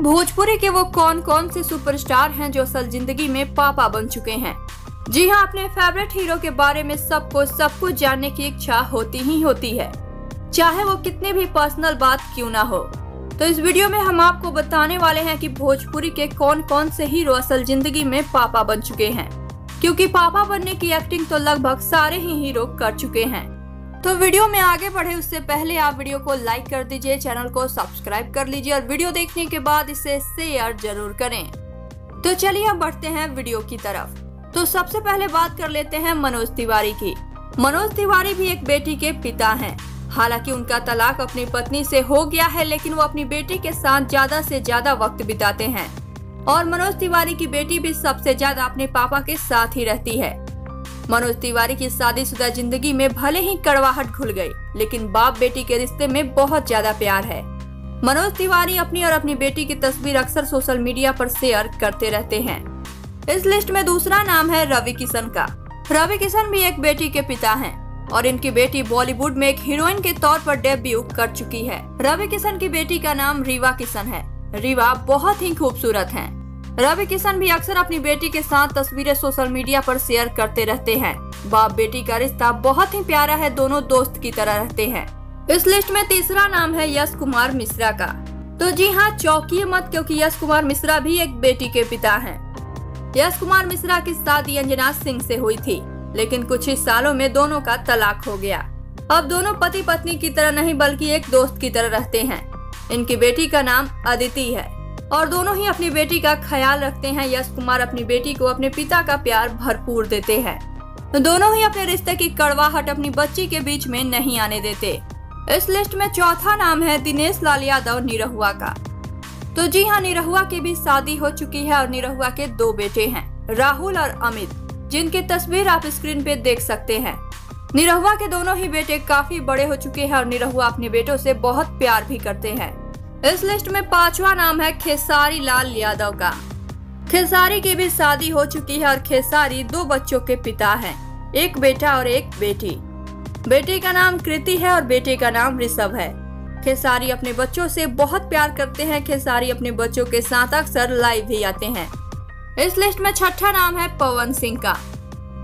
भोजपुरी के वो कौन कौन से सुपरस्टार हैं जो असल ज़िंदगी में पापा बन चुके हैं? जी हाँ अपने फेवरेट हीरो के बारे में सबको सब कुछ जानने की इच्छा होती ही होती है। चाहे वो कितने भी पर्सनल बात क्यों ना हो। तो इस वीडियो में हम आपको बताने वाले हैं कि भोजपुरी के कौन कौन से हीरो असल ज़िंदगी में पापा बन चुके हैं। क्योंकि पापा बनने की एक्टिंग तो लगभग सारे ही हीरो कर चुके हैं। तो वीडियो में आगे बढ़े उससे पहले आप वीडियो को लाइक कर दीजिए, चैनल को सब्सक्राइब कर लीजिए और वीडियो देखने के बाद इसे शेयर ज़रूर करें। तो चलिए अब बढ़ते हैं वीडियो की तरफ़। तो सबसे पहले बात कर लेते हैं मनोज तिवारी की। मनोज तिवारी भी एक बेटी के पिता हैं। हालाँकि उनका तलाक अपनी पत्नी से हो गया है, लेकिन वो अपनी बेटी के साथ ज़्यादा से ज़्यादा वक्त बिताते हैं। और मनोज तिवारी की बेटी भी सबसे ज़्यादा अपने पापा के साथ ही रहती है। मनोज तिवारी की शादीशुदा ज़िंदगी में भले ही कड़वाहट घुल गई, लेकिन बाप बेटी के रिश्ते में बहुत ज़्यादा प्यार है। मनोज तिवारी अपनी और अपनी बेटी की तस्वीर अक्सर सोशल मीडिया पर शेयर करते रहते हैं। इस लिस्ट में दूसरा नाम है रवि किशन का। रवि किशन भी एक बेटी के पिता हैं, और इनकी बेटी बॉलीवुड में एक हीरोइन के तौर पर डेब्यू कर चुकी है। रवि किशन की बेटी का नाम रीवा किशन है। रीवा बहुत ही खूबसूरत हैं। रवि किशन भी अक्सर अपनी बेटी के साथ तस्वीरें सोशल मीडिया पर शेयर करते रहते हैं। बाप बेटी का रिश्ता बहुत ही प्यारा है, दोनों दोस्त की तरह रहते हैं। इस लिस्ट में तीसरा नाम है यश कुमार मिश्रा का। तो जी हाँ चौकी मत क्योंकि यश कुमार मिश्रा भी एक बेटी के पिता हैं। यश कुमार मिश्रा की शादी अंजना सिंह से हुई थी, लेकिन कुछ ही सालों में दोनों का तलाक हो गया। अब दोनों पति पत्नी की तरह नहीं, बल्कि एक दोस्त की तरह रहते हैं। इनकी बेटी का नाम अदिति है। और दोनों ही अपनी बेटी का ख्याल रखते हैं। यश कुमार अपनी बेटी को अपने पिता का प्यार भरपूर देते हैं। दोनों ही अपने रिश्ते की कड़वाहट अपनी बच्ची के बीच में नहीं आने देते। इस लिस्ट में चौथा नाम है दिनेश लाल यादव निरहुआ का। तो जी हाँ निरहुआ की भी शादी हो चुकी है और निरहुआ के दो बेटे हैं, राहुल और अमित, जिनकी तस्वीर आप स्क्रीन पे देख सकते हैं। निरहुआ के दोनों ही बेटे काफ़ी बड़े हो चुके हैं और निरहुआ अपने बेटों से बहुत प्यार भी करते हैं। इस लिस्ट में पांचवा नाम है खेसारी लाल यादव का। खेसारी की भी शादी हो चुकी है और खेसारी दो बच्चों के पिता हैं, एक बेटा और एक बेटी। बेटी का नाम कृति है और बेटे का नाम ऋषभ है। खेसारी अपने बच्चों से बहुत प्यार करते हैं, खेसारी अपने बच्चों के साथ अक्सर लाइव भी आते हैं। इस लिस्ट में छठा नाम है पवन सिंह का।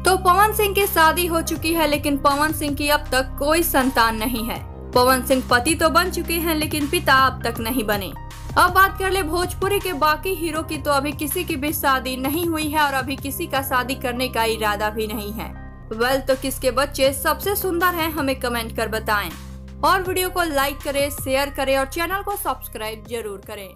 तो पवन सिंह की शादी हो चुकी है, लेकिन पवन सिंह की अब तक कोई संतान नहीं है। पवन सिंह पति तो बन चुके हैं, लेकिन पिता अब तक नहीं बने। अब बात कर ले भोजपुरी के बाकी हीरो की तो अभी किसी की भी शादी नहीं हुई है और अभी किसी का शादी करने का इरादा भी नहीं है। वेल तो किसके बच्चे सबसे सुंदर हैं, हमें कमेंट कर बताएँ। और वीडियो को लाइक करें, शेयर करें और चैनल को सब्सक्राइब ज़रूर करें।